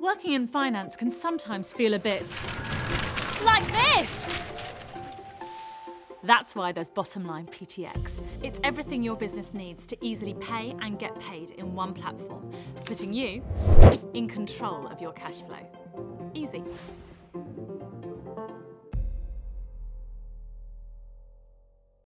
Working in finance can sometimes feel a bit like this. That's why there's Bottomline PTX. It's everything your business needs to easily pay and get paid in one platform, putting you in control of your cash flow. Easy.